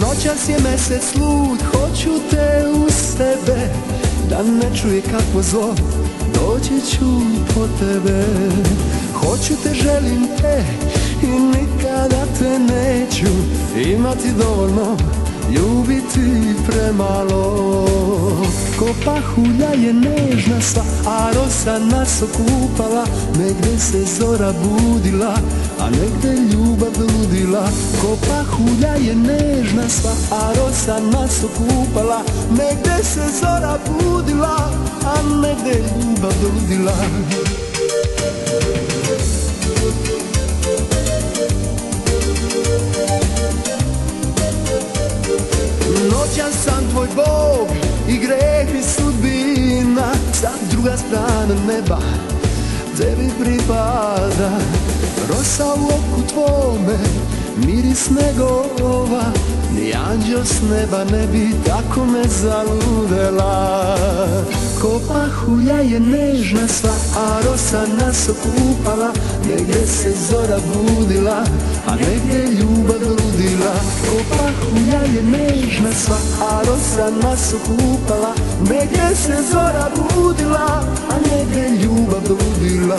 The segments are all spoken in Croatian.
Noćas je mesec lud, hoću te u sebe Da ne čuje kakvo zlo, doći ću po tebe. Hoću te, želim te i nikada te neću Imati dovoljno, ljubiti premalo Ko pahulja je nežna sva, a rosa nas okupala. Negde se zora budila, a negde ljubav ludila. Ko pahulja je nežna sva, a rosa nas okupala. Negde se zora budila, a negde ljubav ludila druga strana neba tebi pripada Rosa u oku tvome, miris negova Ni anđel s neba ne bi tako me zaludela. Ko pahulja je nežna sva, a rosa nas okupala Negdje se zora budila, a negdje ljubav pahulja je nežna sva, a rosa nas okupala Negdje se zora budila, a negdje ljubav ludila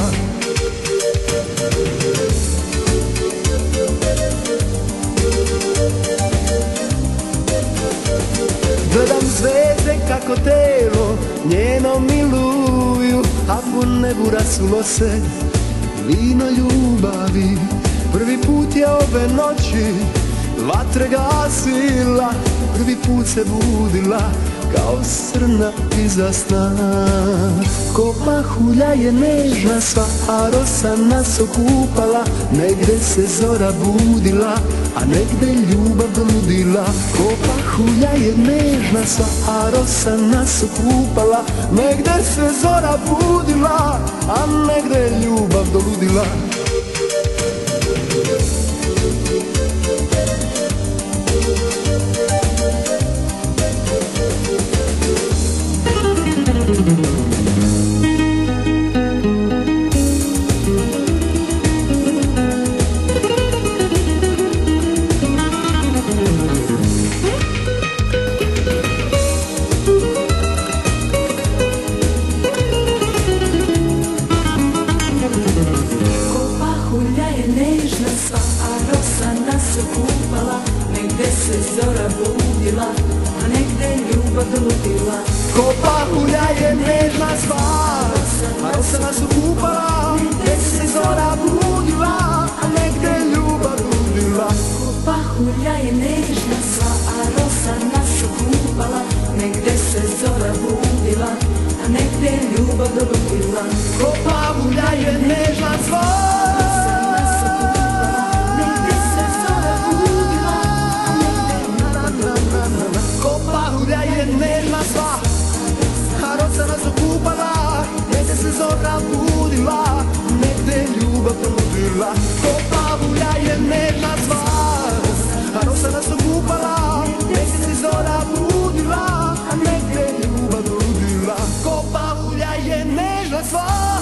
Gledam zvezde kako telo njeno miluju A po nebu rasulo se vino ljubavi Prvi put je ove noći vatre gasila Prvi put se budila kao srna iza sna. Ko pahulja je nežna sva, a rosa nas okupala Negde se zora budila, a negde ljubav ludila Ko pahulja je nežna sva, a rosa nas okupala Negde se zora budila, a negde ljubav doludila zora budila, a negde ljubav doludila Ko pahulja je nežna sva, a rosa nas okupala before